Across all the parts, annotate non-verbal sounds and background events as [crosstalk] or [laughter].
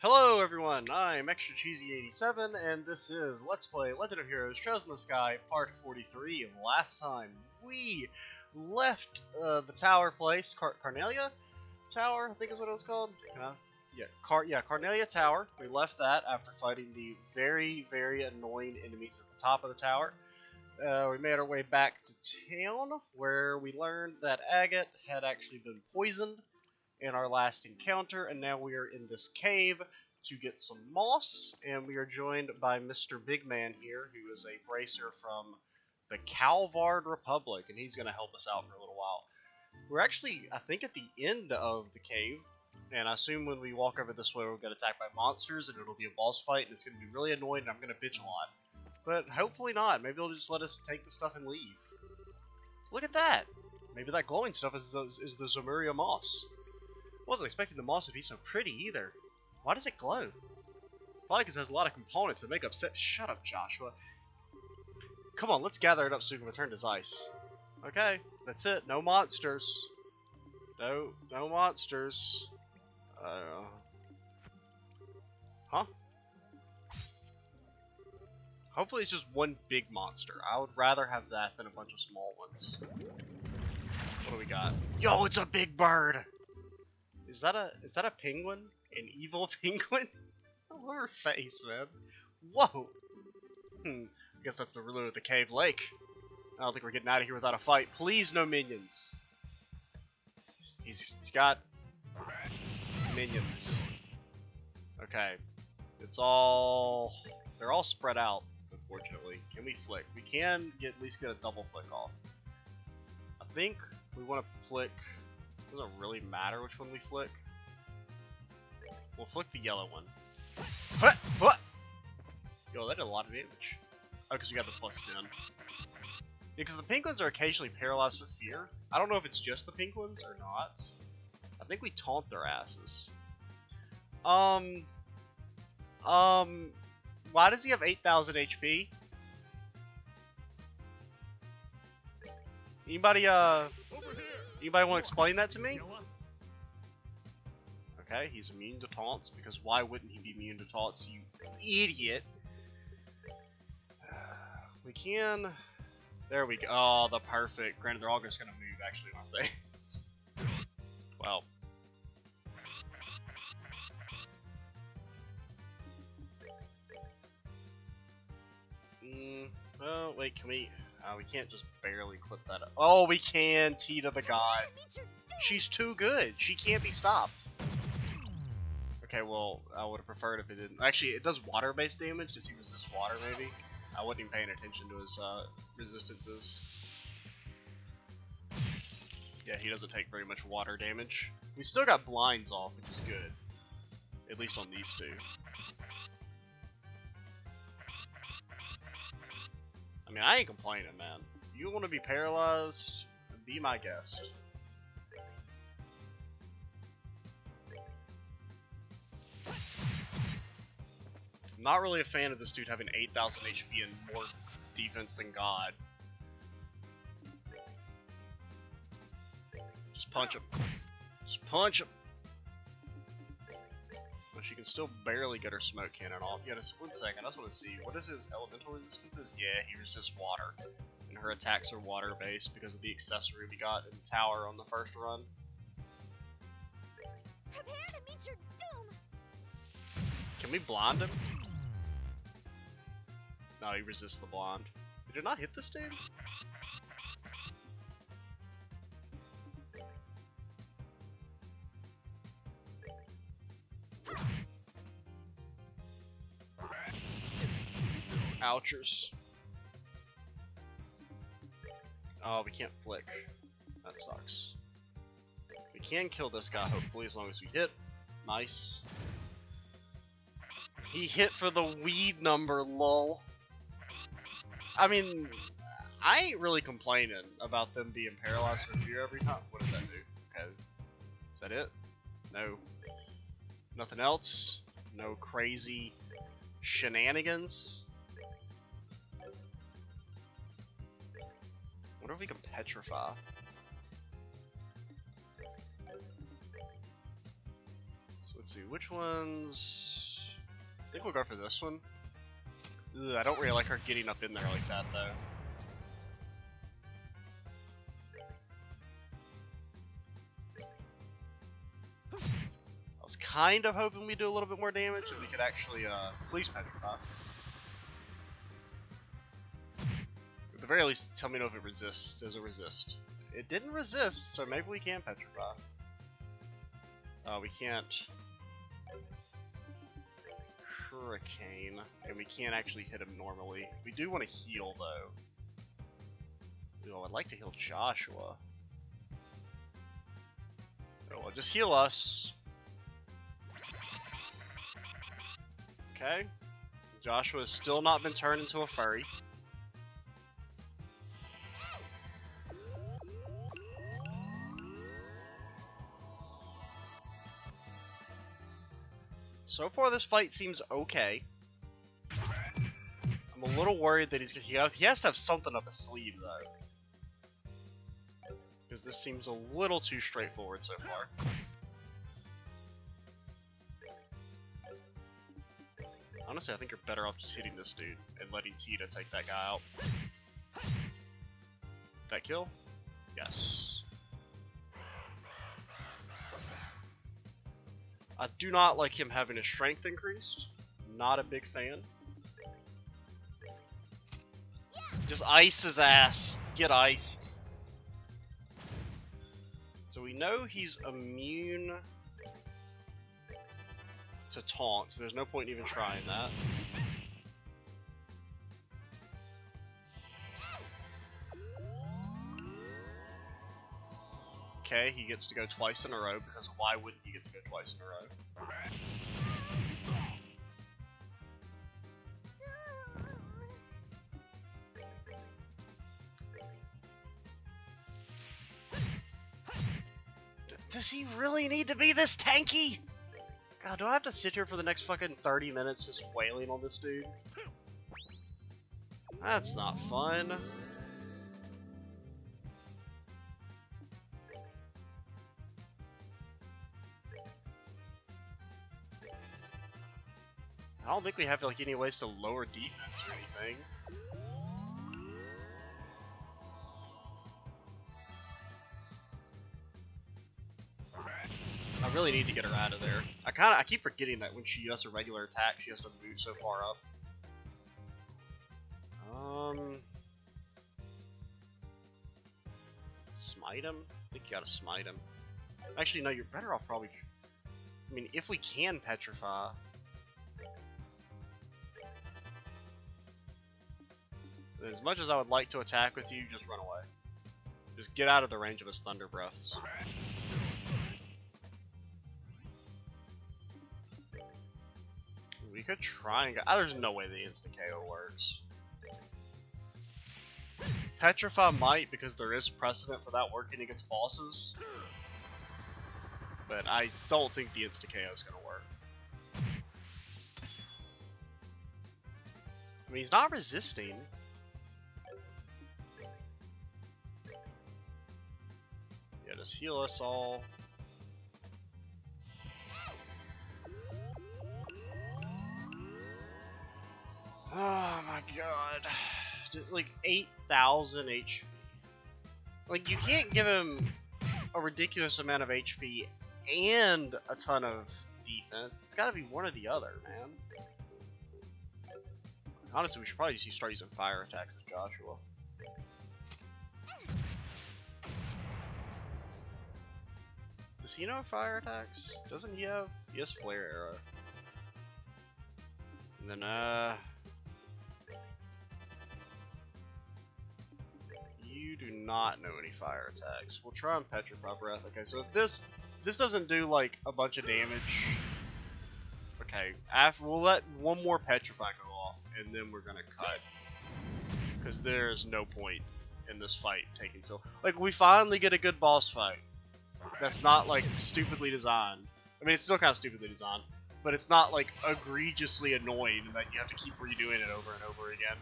Hello everyone, I'm Extra Cheesy 87 and this is Let's Play Legend of Heroes Trails in the Sky Part 43. Last time we left uh, the tower place, Car Carnelia Tower, I think is what it was called. Uh, yeah, Car yeah, Carnelia Tower. We left that after fighting the very, very annoying enemies at the top of the tower. Uh, we made our way back to town where we learned that Agate had actually been poisoned in our last encounter, and now we are in this cave to get some moss, and we are joined by Mr. Big Man here, who is a bracer from the Calvard Republic, and he's going to help us out for a little while. We're actually, I think, at the end of the cave, and I assume when we walk over this way we'll get attacked by monsters, and it'll be a boss fight, and it's going to be really annoying, and I'm going to bitch a lot. But hopefully not. Maybe they'll just let us take the stuff and leave. Look at that! Maybe that glowing stuff is the, is the Zemuria moss. Wasn't expecting the moss to be so pretty either. Why does it glow? Probably because it has a lot of components that make up set. Shut up, Joshua. Come on, let's gather it up so we can return to Zeiss. Okay, that's it. No monsters. No, no monsters. Uh, huh? Hopefully it's just one big monster. I would rather have that than a bunch of small ones. What do we got? Yo, it's a big bird! Is that a is that a penguin? An evil [laughs] penguin? Look her face, man. Whoa. Hmm. I guess that's the ruler of the cave lake. I don't think we're getting out of here without a fight. Please, no minions. He's he's got minions. Okay. It's all they're all spread out, unfortunately. Can we flick? We can get at least get a double flick off. I think we want to flick doesn't really matter which one we flick. We'll flick the yellow one. What? What? Yo, that did a lot of damage. Oh, because we got the plus 10. Because the penguins are occasionally paralyzed with fear. I don't know if it's just the penguins or not. I think we taunt their asses. Um... Um... Why does he have 8,000 HP? Anybody, uh... Anybody want to explain that to me? Okay, he's immune to taunts, because why wouldn't he be immune to taunts, you idiot? [sighs] We can... There we go. Oh, the perfect. Granted, they're all just going to move, actually, aren't they? [laughs] well. Mm, oh, wait, can we... Uh, we can't just barely clip that up. Oh, we can! T to the god. She's too good. She can't be stopped. Okay, well, I would have preferred if it didn't. Actually, it does water-based damage. Does he resist water, maybe? I wasn't even paying attention to his uh, resistances. Yeah, he doesn't take very much water damage. We still got blinds off, which is good. At least on these two. Mean, I ain't complaining, man. You want to be paralyzed? Be my guest. I'm not really a fan of this dude having 8,000 HP and more defense than God. Just punch him. Just punch him. But she can still barely get her smoke cannon off. Yeah, just one second. I just want to see. What is his elemental resistances? Yeah, he resists water. And her attacks are water based because of the accessory we got in the tower on the first run. Prepare to meet your doom. Can we blind him? No, he resists the blonde. Did it not hit this dude? Ouchers. Oh, we can't flick. That sucks. We can kill this guy, hopefully, as long as we hit. Nice. He hit for the weed number, lol. I mean, I ain't really complaining about them being paralyzed for fear every time. What does that do? Okay. Is that it? No. Nothing else? No crazy shenanigans? Wonder if we can petrify. So let's see, which ones... I think we'll go for this one. Ugh, I don't really like her getting up in there like that, though. I was kind of hoping we'd do a little bit more damage and we could actually, uh, please petrify. The very least, tell me know if it resists. Does it resist? It didn't resist, so maybe we can petrify. Uh, we can't hurricane, and we can't actually hit him normally. We do want to heal though. Ooh, I'd like to heal Joshua. Oh, well, just heal us. Okay. Joshua has still not been turned into a furry. So far, this fight seems okay. I'm a little worried that he's he, he has to have something up his sleeve though, because this seems a little too straightforward so far. Honestly, I think you're better off just hitting this dude and letting Tita take that guy out. That kill? Yes. I do not like him having his strength increased. Not a big fan. Just ice his ass. Get iced. So we know he's immune to taunt, so there's no point in even trying that. Okay, he gets to go twice in a row, because why wouldn't he get to go twice in a row? Does he really need to be this tanky? God, do I have to sit here for the next fucking 30 minutes just wailing on this dude? That's not fun. Don't think we have like any ways to lower defense or anything. I really need to get her out of there. I kind of I keep forgetting that when she does a regular attack, she has to move so far up. Um, smite him. I think you gotta smite him. Actually, no. You're better off probably. I mean, if we can petrify. As much as I would like to attack with you, just run away. Just get out of the range of his thunder breaths. We could try and go. Oh, there's no way the insta KO works. Petrify might because there is precedent for that working against bosses. But I don't think the insta KO is going to work. I mean, he's not resisting. Yeah, just heal us all. Oh my god. Like 8,000 HP. Like, you can't give him a ridiculous amount of HP and a ton of defense. It's gotta be one or the other, man. Honestly, we should probably just start using fire attacks as Joshua. Does he know fire attacks? Doesn't he have? He has flare arrow. And then, uh... You do not know any fire attacks. We'll try and Petrify Breath. Okay, so if this this doesn't do like a bunch of damage, okay, after we'll let one more Petrify go off, and then we're gonna cut because there's no point in this fight taking so. Like we finally get a good boss fight. That's not like stupidly designed. I mean, it's still kind of stupidly designed, but it's not like egregiously annoying that you have to keep redoing it over and over again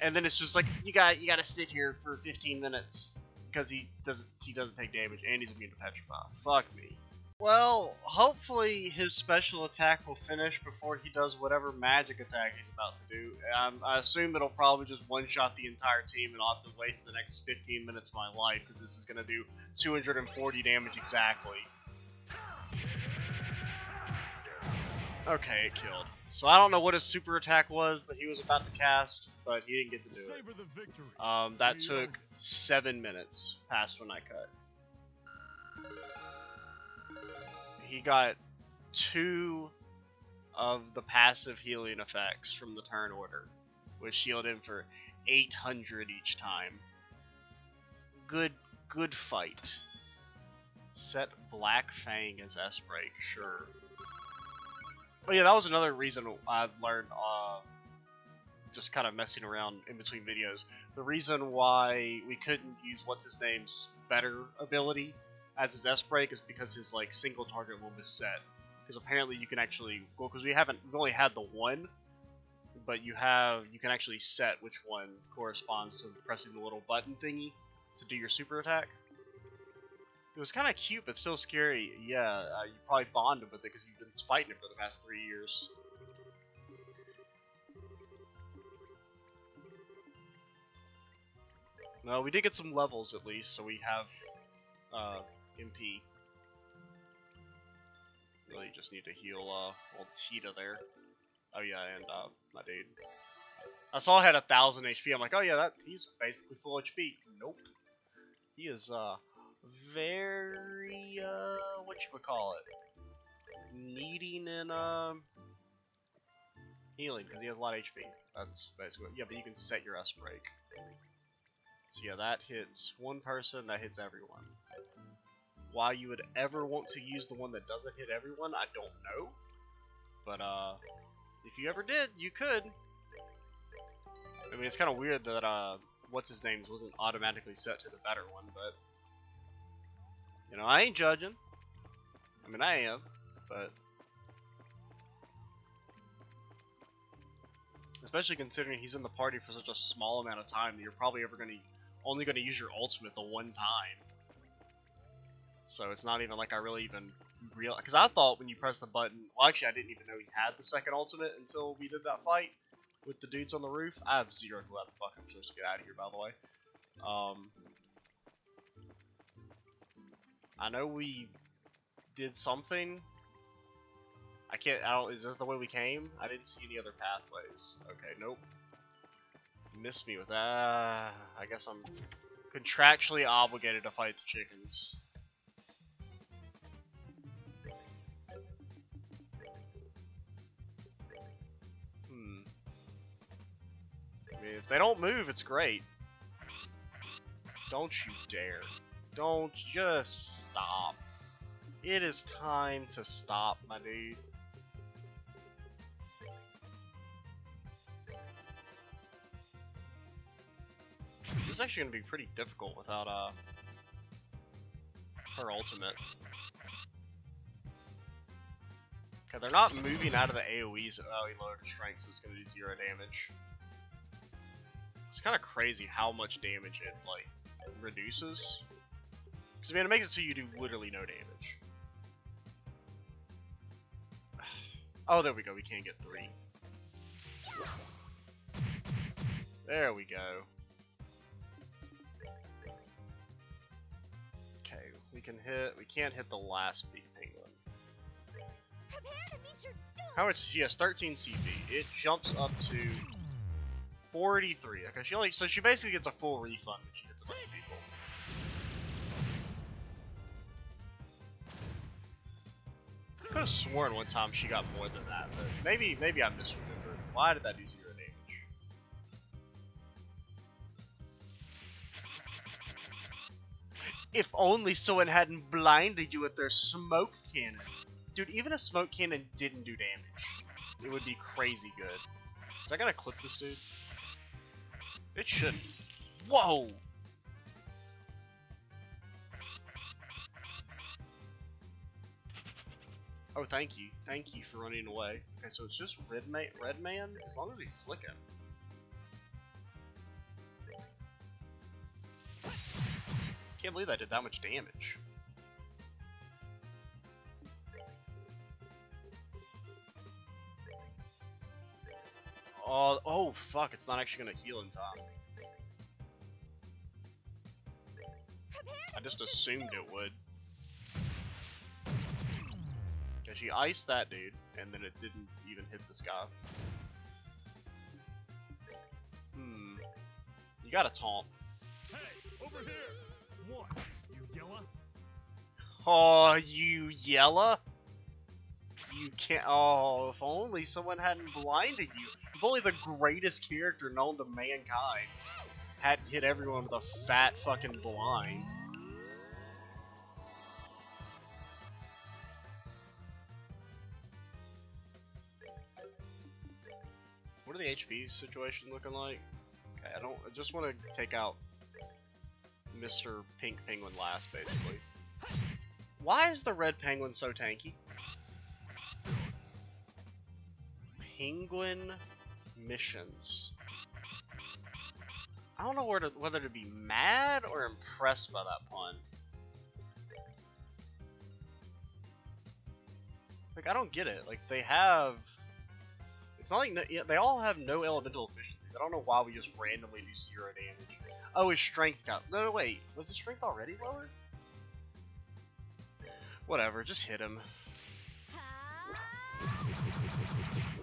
and then it's just like you got you got to sit here for 15 minutes because he doesn't he doesn't take damage and he's immune to petrify. Fuck me. Well, hopefully his special attack will finish before he does whatever magic attack he's about to do. Um, I assume it'll probably just one-shot the entire team and I'll have to waste the next 15 minutes of my life because this is going to do 240 damage exactly. Okay, it killed. So I don't know what his super attack was that he was about to cast, but he didn't get to do it. Um, that took seven minutes past when I cut. He got two of the passive healing effects from the turn order, which healed him for 800 each time. Good, good fight. Set Black Fang as S-Break, sure. Oh yeah, that was another reason I learned, uh, just kind of messing around in between videos. The reason why we couldn't use what's his name's better ability as his S break is because his like single target will miss set. Because apparently you can actually well, because we haven't we've only had the one, but you have you can actually set which one corresponds to pressing the little button thingy to do your super attack. It was kind of cute, but still scary. Yeah, uh, you probably bonded with it because you've been fighting it for the past three years. No, we did get some levels at least, so we have uh, MP. Really just need to heal uh, old Tita there. Oh yeah, and uh, my dude. I saw I had a thousand HP. I'm like, oh yeah, that he's basically full HP. Nope. He is uh very uh what you would call it, needing and um healing because he has a lot of HP. That's basically yeah, but you can set your S break. So yeah, that hits one person, that hits everyone. Why you would ever want to use the one that doesn't hit everyone, I don't know. But uh, if you ever did, you could. I mean, it's kind of weird that uh, what's his name wasn't automatically set to the better one, but you know, I ain't judging. I mean, I am, but especially considering he's in the party for such a small amount of time that you're probably ever going to only going to use your ultimate the one time. So it's not even like I really even real because I thought when you press the button, well actually I didn't even know he had the second ultimate until we did that fight with the dudes on the roof. I have zero clue how the fuck I'm supposed to get out of here by the way. Um, I know we did something. I can't. I don't. Is that the way we came? I didn't see any other pathways. Okay, nope. Missed me with that. I guess I'm contractually obligated to fight the chickens. If they don't move, it's great. Don't you dare. Don't just stop. It is time to stop, my dude. This is actually going to be pretty difficult without uh, her ultimate. Okay, they're not moving out of the AoEs. Oh, he lowered his strength, so it's going to do zero damage. It's kind of crazy how much damage it, like, reduces. Because, man, it makes it so you do literally no damage. [sighs] Oh, there we go. We can't get three. There we go. Okay, we can hit. We can't hit the last bee penguin. How much? Has 13 CP. It jumps up to 43. Okay, she only so she basically gets a full refund when she hits a bunch of people. I could have sworn one time she got more than that, but maybe maybe I misremembered. Why did that do zero damage? If only someone hadn't blinded you with their smoke cannon. Dude, even a smoke cannon didn't do damage. It would be crazy good. Is I gonna clip this dude? It shouldn't. Whoa! Oh, thank you. Thank you for running away. Okay, so it's just Red, Ma Red Man? As long as we flick him. Can't believe I did that much damage. Oh, oh, fuck, it's not actually gonna heal in time. I just assumed it would. Cause she iced that dude, and then it didn't even hit this guy. Hmm. You got a taunt. Hey, over here! What? You yella? Oh, you yella? You can't. Oh, if only someone hadn't blinded you. If only the greatest character known to mankind hadn't hit everyone with a fat fucking blind. What are the HP situation looking like? Okay, I don't. I just want to take out Mr. Pink Penguin last, basically. Why is the red penguin so tanky? Penguin missions. I don't know where to, whether to be mad or impressed by that pun. Like, I don't get it. Like, they have... It's not like... No, yeah, they all have no elemental efficiencies. I don't know why we just randomly do zero damage. Oh, his strength got... No, wait. Was his strength already lowered? Whatever, just hit him.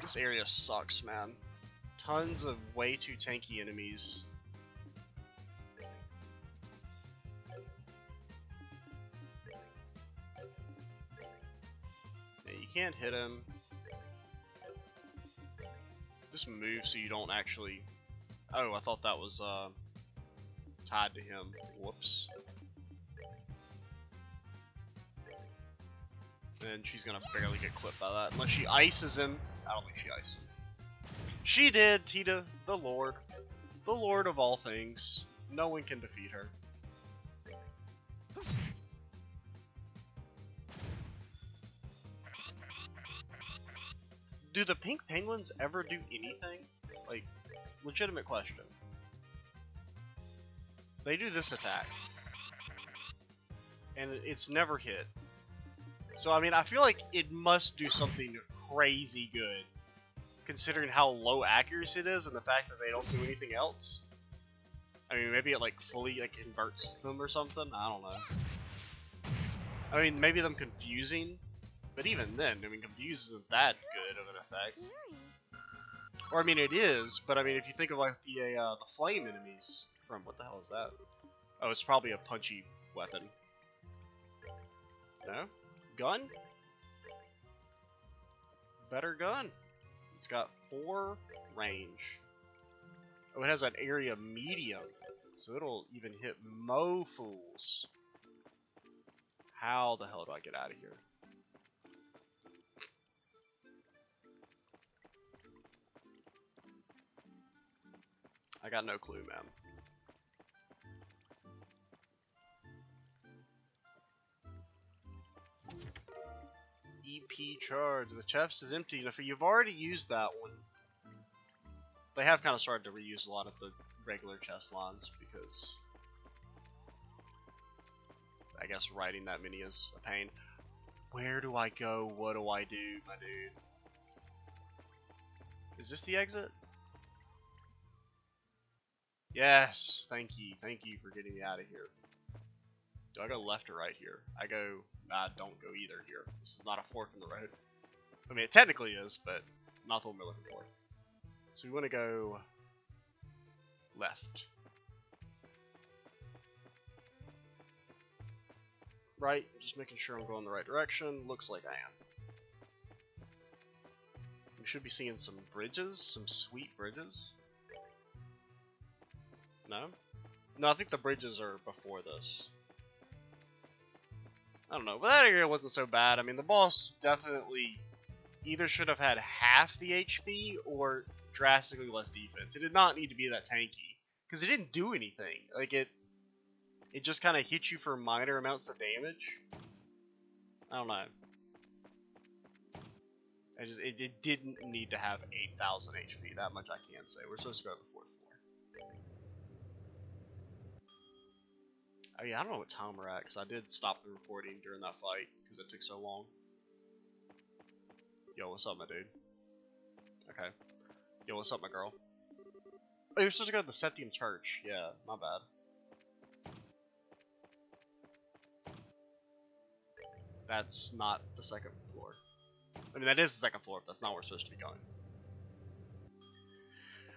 This area sucks, man. Tons of way too tanky enemies. Yeah, you can't hit him. Just move so you don't actually... Oh, I thought that was uh, tied to him. Whoops. And she's gonna barely get clipped by that. Unless she ices him. I don't think she ices him. She did, Tita, the Lord. The Lord of all things. No one can defeat her. Do the pink penguins ever do anything? Like, legitimate question. They do this attack. And it's never hit. So, I mean, I feel like it must do something crazy good. Considering how low accuracy it is and the fact that they don't do anything else. I mean, maybe it, like, fully, like, inverts them or something? I don't know. I mean, maybe them confusing. But even then, I mean, confuse isn't that good of an effect. Or, I mean, it is, but I mean, if you think of, like, the, uh, the flame enemies from... What the hell is that? Oh, it's probably a punchy weapon. No? gun? Better gun. It's got four range. Oh, it has an area medium, so it'll even hit mo fools. How the hell do I get out of here? I got no clue, man. EP charge. The chest is empty. If you've already used that one, they have kind of started to reuse a lot of the regular chest lines because I guess writing that many is a pain. Where do I go? What do I do, my dude? Is this the exit? Yes, thank you. Thank you for getting me out of here. Do I go left or right here? I go uh, don't go either here. This is not a fork in the road. I mean, it technically is, but not the one we're looking for. So we want to go left. Right, just making sure I'm going the right direction. Looks like I am. We should be seeing some bridges, some sweet bridges. No? No, I think the bridges are before this. I don't know, but that area wasn't so bad. I mean, the boss definitely either should have had half the HP or drastically less defense. It did not need to be that tanky because it didn't do anything. Like it, it just kind of hit you for minor amounts of damage. I don't know. I just it, it didn't need to have 8,000 HP. That much I can say. We're supposed to go I mean, I don't know what time we're at, because I did stop the recording during that fight, because it took so long. Yo, what's up, my dude? Okay. Yo, what's up, my girl? Oh, you're supposed to go to the Septian Church. Yeah, my bad. That's not the second floor. I mean, that is the second floor, but that's not where we're supposed to be going.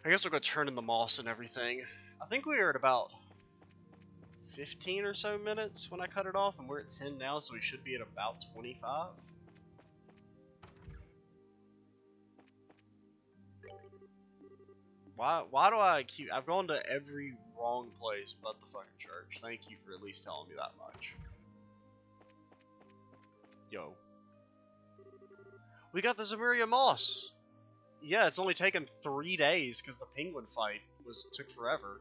I guess we'll go turn in the moss and everything. I think we are at about 15 or so minutes when I cut it off, and we're at 10 now, so we should be at about 25. Why, why do I keep... I've gone to every wrong place but the fucking church. Thank you for at least telling me that much. Yo. We got the Zemuria Moss! Yeah, it's only taken three days because the penguin fight was took forever.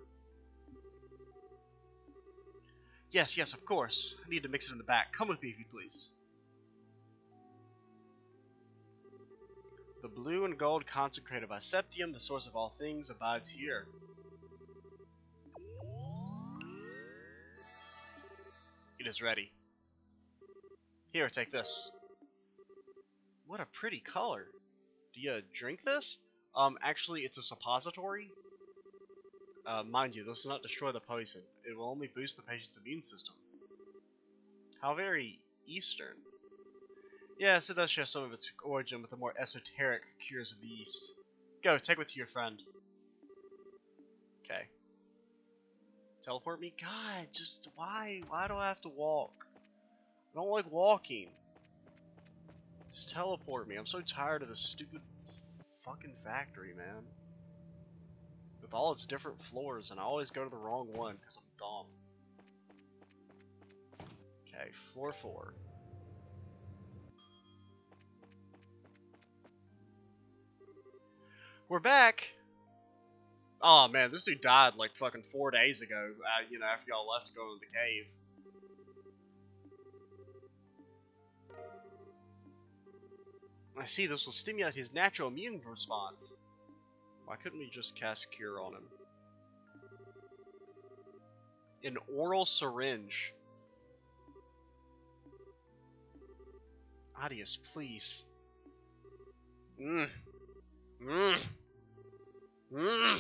Yes, yes, of course. I need to mix it in the back. Come with me if you please. The blue and gold consecrated by Septium, the source of all things, abides here. It is ready. Here, take this. What a pretty color. Do you drink this? Um, actually, it's a suppository. Uh, mind you, this will not destroy the poison. It will only boost the patient's immune system. How very Eastern. Yes, it does share some of its origin with the more esoteric cures of the East. Go, take with you your friend. Okay. Teleport me? God, just why? Why do I have to walk? I don't like walking. Just teleport me. I'm so tired of this stupid fucking factory, man. With all its different floors, and I always go to the wrong one because I'm dumb. Okay, floor four. We're back! Oh man, this dude died like fucking four days ago, uh, you know, after y'all left to go into the cave. I see this will stimulate his natural immune response. Why couldn't we just cast Cure on him? An oral syringe. Aidios, please. Mmm. Mmm. Mmm.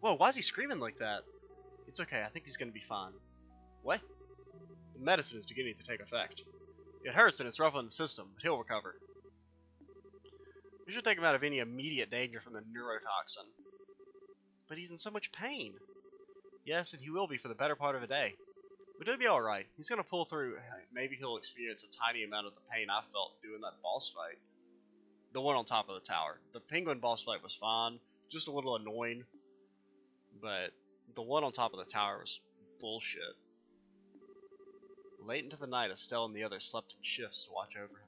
Whoa, why is he screaming like that? It's okay, I think he's gonna be fine. What? The medicine is beginning to take effect. It hurts and it's rough on the system, but he'll recover. We should take him out of any immediate danger from the neurotoxin. But he's in so much pain. Yes, and he will be for the better part of a day. But he'll be alright. He's gonna pull through. Maybe he'll experience a tiny amount of the pain I felt doing that boss fight. The one on top of the tower. The penguin boss fight was fine, just a little annoying. But the one on top of the tower was bullshit. Late into the night, Estelle and the others slept in shifts to watch over him.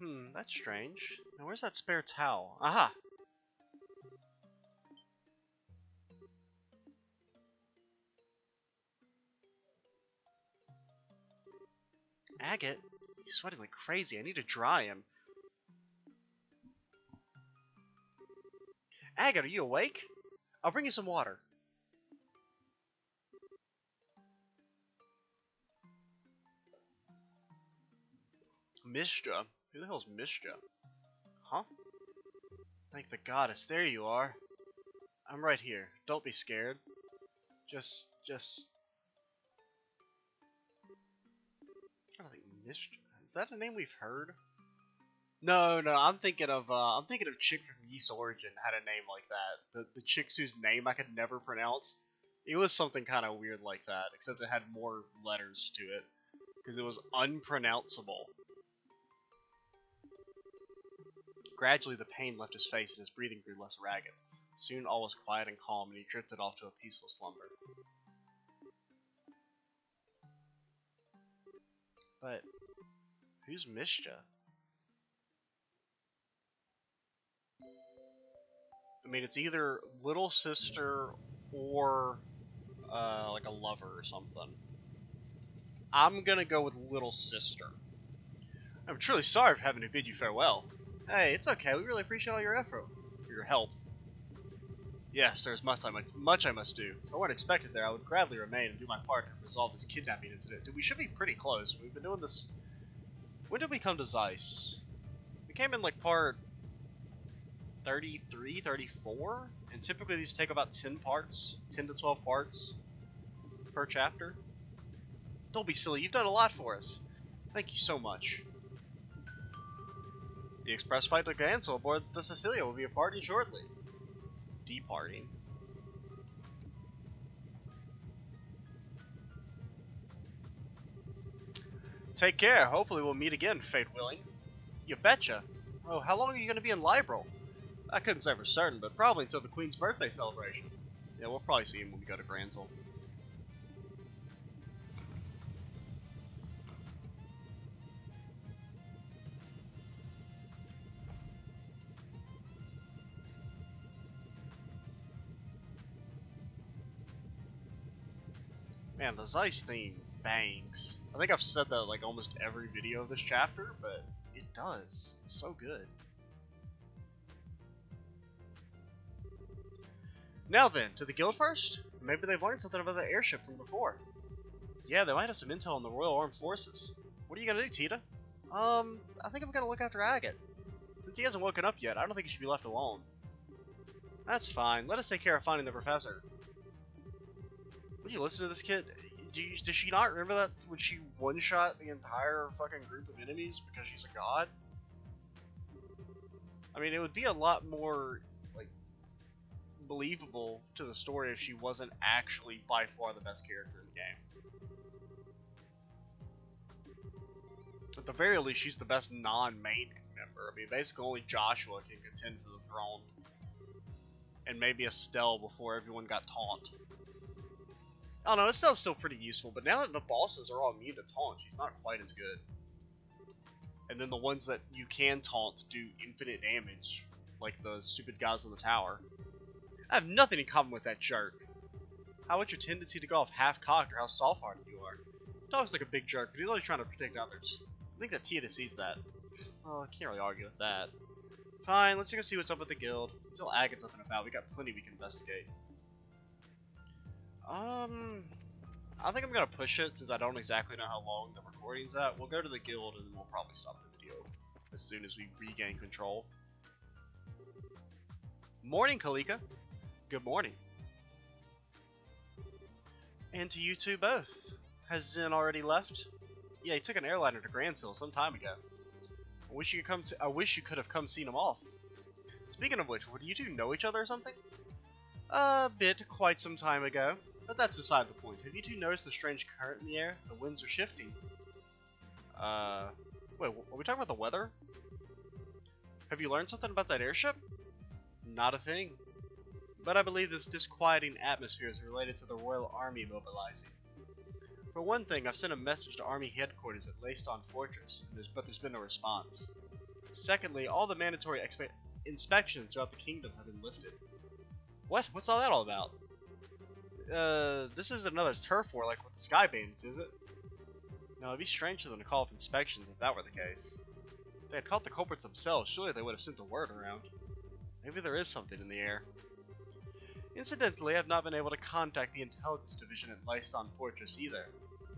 Hmm, that's strange. Now where's that spare towel? Aha! Agate? He's sweating like crazy. I need to dry him. Agate, are you awake? I'll bring you some water. Mistra? Who the hell's Mistra? Huh? Thank the goddess, there you are. I'm right here. Don't be scared. Just, just... I don't think Mistra... Is that a name we've heard? No, no, I'm thinking of, uh, I'm thinking of chick from Ys Origin had a name like that. The, the chick whose name I could never pronounce. It was something kind of weird like that, except it had more letters to it. Because it was unpronounceable. Gradually, the pain left his face and his breathing grew less ragged. Soon, all was quiet and calm, and he drifted off to a peaceful slumber. But, who's Mischa? I mean, it's either little sister or uh, like a lover or something. I'm gonna go with little sister. I'm truly sorry for having to bid you farewell. Hey, it's okay. We really appreciate all your effort, your help. Yes, there's much I, much I must do. If I weren't expected there, I would gladly remain and do my part to resolve this kidnapping incident. Dude, We should be pretty close. We've been doing this When did we come to Zeiss? We came in like part 33, 34? And typically these take about 10 parts, 10 to 12 parts per chapter. Don't be silly, you've done a lot for us. Thank you so much. The express flight to Grancel aboard the Cecilia will be departing shortly. Departing. Take care. Hopefully we'll meet again, fate willing. You betcha. Oh, how long are you going to be in Liberl? I couldn't say for certain, but probably until the Queen's birthday celebration. Yeah, we'll probably see him when we go to Grancel. Man, the Zeiss theme bangs. I think I've said that like almost every video of this chapter, but it does. It's so good. Now then, to the guild first? Maybe they've learned something about the airship from before. Yeah, they might have some intel on the Royal Armed Forces. What are you gonna do, Tita? Um, I think I'm gonna look after Agate. Since he hasn't woken up yet, I don't think he should be left alone. That's fine. Let us take care of finding the professor. Would you listen to this kid? Do you, does she not remember that when she one-shot the entire fucking group of enemies because she's a god? I mean, it would be a lot more like believable to the story if she wasn't actually by far the best character in the game. At the very least, she's the best non-main member. I mean, basically only Joshua can contend for the throne, and maybe Estelle before everyone got taunt. I don't know, Estelle's still pretty useful, but now that the bosses are all immune to taunt, she's not quite as good. And then the ones that you can taunt do infinite damage, like the stupid guys in the tower. I have nothing in common with that jerk. How about your tendency to go off half-cocked or how soft-hearted you are? Talks like a big jerk, but he's always trying to protect others. I think that Tita sees that. Well, I can't really argue with that. Fine, let's just go see what's up with the guild. Until Agate's up and about, we got plenty we can investigate. Um, I think I'm gonna push it since I don't exactly know how long the recording's at. We'll go to the guild and we'll probably stop the video as soon as we regain control. Morning, Kilika. Good morning. And to you two both. Has Zin already left? Yeah, he took an airliner to Grancel some time ago. I wish you could come. I wish you could have come seen him off. Speaking of which, would you two know each other or something? A bit, quite some time ago. But that's beside the point. Have you two noticed the strange current in the air? The winds are shifting. Uh, wait, are we talking about the weather? Have you learned something about that airship? Not a thing. But I believe this disquieting atmosphere is related to the Royal Army mobilizing. For one thing, I've sent a message to Army headquarters at Leiston Fortress, there's, but there's been no response. Secondly, all the mandatory inspections throughout the kingdom have been lifted. What? What's all that all about? Uh, this is another turf war like with the Sky Bandits, is it? No, it'd be strange for them to call off inspections if that were the case. If they had caught the culprits themselves, surely they would have sent the word around. Maybe there is something in the air. Incidentally, I've not been able to contact the intelligence division at Leiston Fortress either.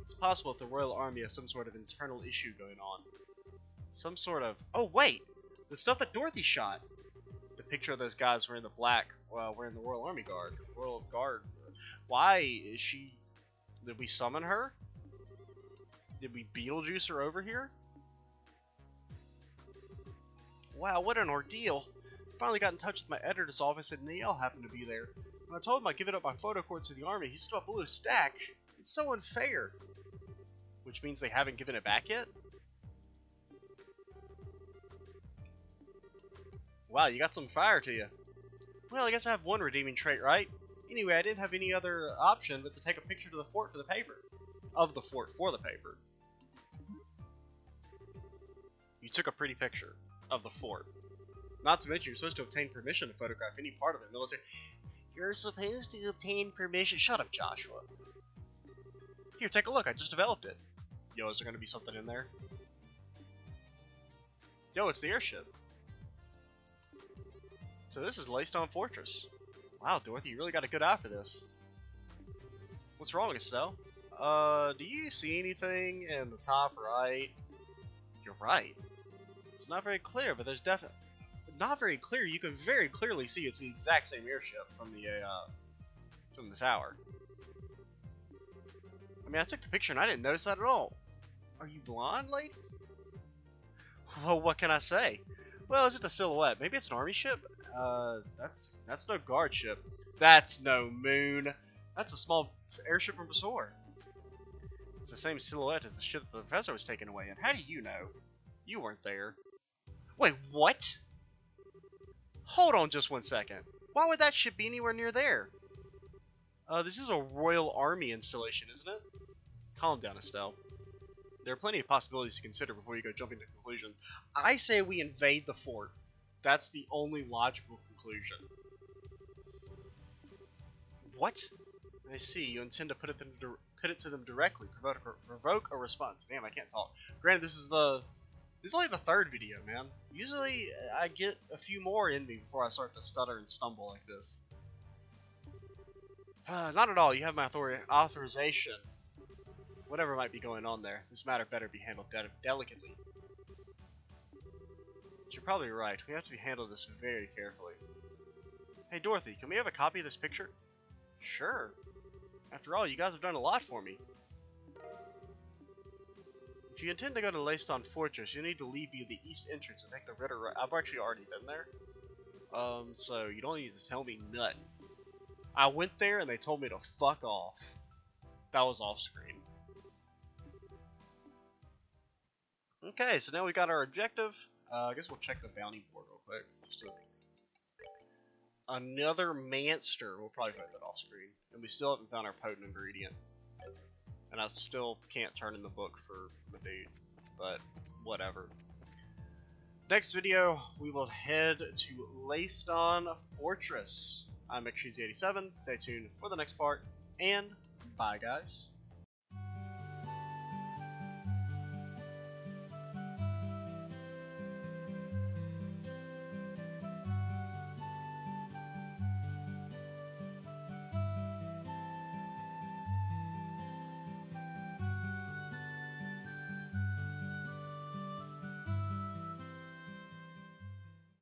It's possible that the Royal Army has some sort of internal issue going on. Some sort of... Oh, wait! The stuff that Dorothy shot! The picture of those guys wearing the black, uh, wearing the Royal Army Guard. Royal Guard. Why is she... Did we summon her? Did we Beetlejuice her over here? Wow, what an ordeal! finally got in touch with my editor's office and Nial happened to be there. When I told him I'd given up my photo cord to the army, he stood up blew a stack. It's so unfair. Which means they haven't given it back yet? Wow, you got some fire to you. Well, I guess I have one redeeming trait, right? Anyway, I didn't have any other option but to take a picture to the fort for the paper. Of the fort for the paper. You took a pretty picture of the fort. Not to mention, you're supposed to obtain permission to photograph any part of the military. You're supposed to obtain permission. Shut up, Joshua. Here, take a look. I just developed it. Yo, is there going to be something in there? Yo, it's the airship. So this is Leiston Fortress. Wow, Dorothy, you really got a good eye for this. What's wrong, Estelle? Uh, do you see anything in the top right? You're right. It's not very clear, but there's definitely not very clear. You can very clearly see it's the exact same airship from the uh, from the tower. I mean, I took the picture and I didn't notice that at all. Are you blonde, lady? Well, what can I say? Well, it's just a silhouette. Maybe it's an army ship. Uh, that's that's no guard ship. That's no moon. That's a small airship from before. It's the same silhouette as the ship the professor was taken away in. How do you know? You weren't there. Wait, what? Hold on just one second. Why would that ship be anywhere near there? Uh, this is a Royal Army installation, isn't it? Calm down, Estelle. There are plenty of possibilities to consider before you go jumping to conclusions. I say we invade the fort. That's the only logical conclusion. What? I see. You intend to put it, them, put it to them directly, provoke, provoke a response. Damn, I can't talk. Granted, this is the this is only the third video, man. Usually, I get a few more in me before I start to stutter and stumble like this. Uh, not at all. You have my author authorization. Whatever might be going on there, this matter better be handled de delicately. You're probably right. We have to handle this very carefully. Hey, Dorothy, can we have a copy of this picture? Sure. After all, you guys have done a lot for me. If you intend to go to Leiston Fortress, you need to leave via the east entrance and take the Ritter Road. I've actually already been there. Um, so you don't need to tell me nothing. I went there and they told me to fuck off. That was off screen. Okay, so now we got our objective. Uh, I guess we'll check the bounty board real quick. Just. Another Manster. We'll probably put that off screen. And we still haven't found our potent ingredient. And I still can't turn in the book for the dude. But, whatever. Next video, we will head to Leiston Fortress. I'm ExtraCheesy87. Stay tuned for the next part. And, bye guys.